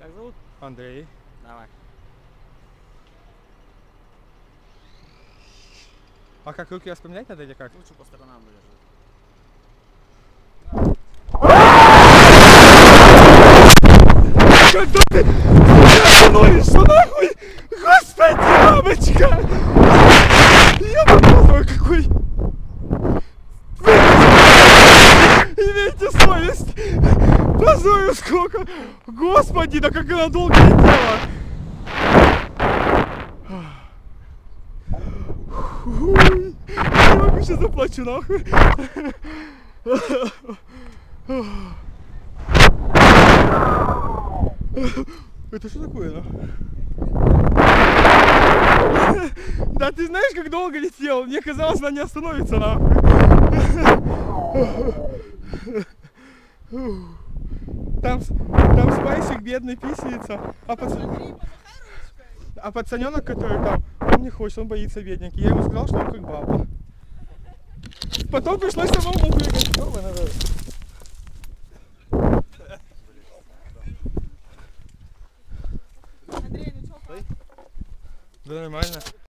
Как зовут? Андрей. Давай. А как руки распрямлять надо или как? Лучше по сторонам выдержи. Когда ты остановишься нахуй? Господи, мамочка! Я попал какой! Вы Имейте совесть! Позорю сколько! Господи, да как она долго летела! Ой, Я сейчас заплачу нахуй! Это что такое, нахуй? Да ты знаешь, как долго летел? Мне казалось, она не остановится, нахуй. Там, там спайсик бедный писается, а, пацан... а пацаненок, который там, он не хочет, он боится бедненький. Я ему сказал, что он как баба. Потом пришлось самому прыгать. Ёбаный рот. Андрей, ну? Да нормально.